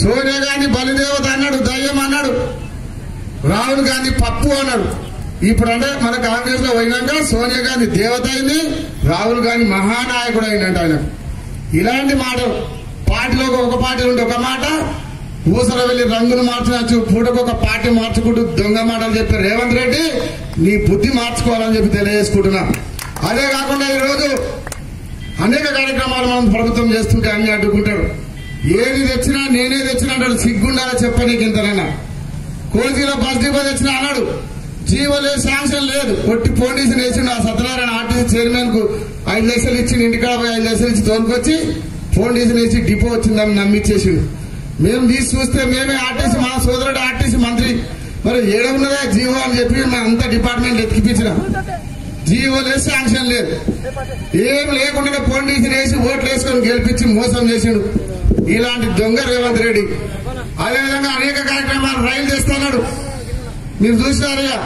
సోనియా గాంధీ బలిదేవత అన్నాడు దయ్యం అన్నాడు రాహుల్ గాంధీ పప్పు అన్నాడు. ఇప్పుడు అంటే మన కాంగ్రెస్లో పోయినాక సోనియా గాంధీ దేవత అయింది రాహుల్ గాంధీ మహానాయకుడు అయిందంట ఆయన. ఇలాంటి మాట పార్టీలోకి ఒక పార్టీ ఉంటే ఒక మాట ఊసర వెళ్ళి రంగులు మార్చవచ్చు పూటకు ఒక పార్టీ మార్చుకుంటూ దొంగ మాటలు చెప్పి రేవంత్ రెడ్డి నీ బుద్ధి మార్చుకోవాలని చెప్పి తెలియజేసుకుంటున్నా. అదే కాకుండా ఈ రోజు అనేక కార్యక్రమాలు మనం ప్రభుత్వం చేస్తుంటే అన్ని అడ్డుకుంటాడు ఏది తెచ్చినా నేనే తెచ్చినా అంటాడు సిగ్గుండాలా చెప్పనీకి ఇంతనన్నా? కోచిలో బస్ డిపో తెచ్చినా అన్నాడు. జీవో లేదు శాంక్షన్ లేదు. కొట్టి పోలీసులు వేసిండు ఆ సత్యనారాయణ ఆర్టీసీ చైర్మన్కు ఐదు లక్షలు ఇచ్చి ఇంటికాడ పోయి ఐదు లక్షలు ఇచ్చి తోలుకొచ్చి పోలీసులు వేసి డిపో వచ్చిందని నమ్మిచ్చేసిండు. మేము తీసి చూస్తే మేమే ఆర్టీసీ మా సోదరుడు ఆర్టీసీ మంత్రి. మరి ఏడున్నదా జీవో అని చెప్పి మా అంతా డిపార్ట్మెంట్ ఎత్తికిపించినాం. జీవో లేదు శాంక్షన్ లేదు. ఏం లేకుండా పోలీసులు వేసి ఓట్లు వేసుకొని గెలిపించి మోసం చేసిండు. ఇలాంటి దొంగ రేవంత్ రెడ్డి. అదేవిధంగా అనేక కార్యక్రమాలు రైలు చేస్తున్నాడు. మీరు చూసినారుగా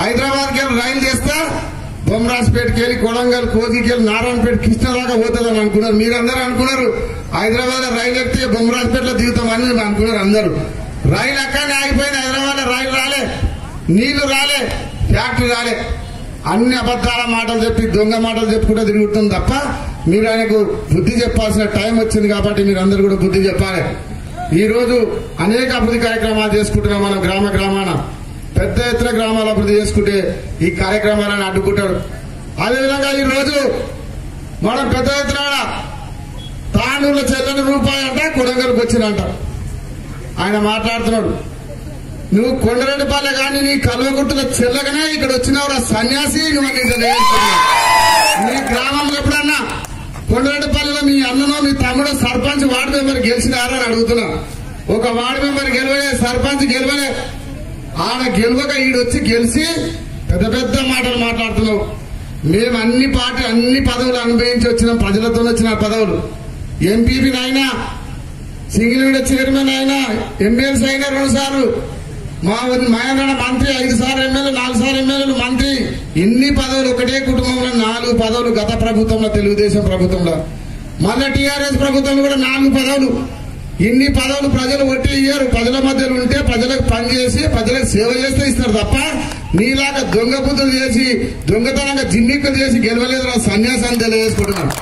హైదరాబాద్కి వెళ్ళి రైలు చేస్తా బొమ్మరాజ్పేటకి వెళ్ళి కొడంగల్ కోజికి వెళ్ళి నారాయణపేట కృష్ణ పోతుందని అనుకున్నారు. మీరందరూ అనుకున్నారు హైదరాబాద్ రైలు ఎక్కితే బొమ్మరాజ్పేటలో దిగుతామని అనుకున్నారు అందరూ. రైలు అక్కడనే ఆగిపోయింది హైదరాబాద్ రైలు రాలే నీళ్ళు రాలే ఫ్యాక్టరీ రాలే. అన్ని అబద్దాల మాటలు చెప్పి దొంగ మాటలు చెప్పుకుంటూ తిరుగుతుంది తప్ప మీరు ఆయనకు బుద్ధి చెప్పాల్సిన టైం వచ్చింది కాబట్టి మీరు అందరూ కూడా బుద్ధి చెప్పాలి. ఈ రోజు అనేక అభివృద్ధి కార్యక్రమాలు చేసుకుంటున్నాం మనం గ్రామ గ్రామాన. పెద్ద ఎత్తున గ్రామాలు అభివృద్ధి చేసుకుంటే ఈ కార్యక్రమాలను అడ్డుకుంటాడు అదేవిధంగా ఈ రోజు మనం పెద్ద ఎత్తున తాండూరులో చెల్లని రూపాయి అంట కొడంగల్కి వచ్చినంట ఆయన మాట్లాడుతున్నాడు. నువ్వు కొండరెడ్డిపల్లె కానీ నీ కల్వగుట్టుల చెల్లగనే ఇక్కడ వచ్చినవరా సన్యాసి నువ్వు నీ గ్రామంలో అన్ననో మీ తమ్ముడు సర్పంచ్ వార్డు మెంబర్ గెలిచినారా అని అడుగుతున్నా. ఒక వార్డు మెంబర్ గెలవలే సర్పంచ్ గెలవలే. ఆడ గెలవక ఈడొచ్చి గెలిచి పెద్ద పెద్ద మాటలు మాట్లాడుతున్నావు. మేము అన్ని పార్టీ అన్ని పదవులు అనుభవించి వచ్చిన. ప్రజలతో వచ్చిన పదవులు. ఎంపీపీ అయినా సింగిల్ విండో చైర్మన్ అయినా ఎమ్మెల్సీ అయినా రెండు సార్లు. మా మహేంద్ర మంత్రి ఐదు సార్లు ఎమ్మెల్యే నాలుగు సార్లు ఎమ్మెల్యేలు మంత్రి. ఇన్ని పదవులు? ఒకటే కుటుంబంలో నాలుగు పదవులు గత ప్రభుత్వంలో తెలుగుదేశం ప్రభుత్వంలో. మళ్ళీ టీఆర్ఎస్ ప్రభుత్వంలో కూడా నాలుగు పదవులు. ఇన్ని పదవులు ప్రజలు ఒట్టి ఇయ్యారు ప్రజల మధ్యలో ఉంటే ప్రజలకు పనిచేసి ప్రజలకు సేవ చేస్తే ఇస్తారు తప్ప నీలాగా దొంగ బుద్ధులు చేసి దొంగతనంగా జిమ్మిక్కులు చేసి గెలవలేదు సన్యాసాన్ని తెలియజేసుకుంటున్నారు.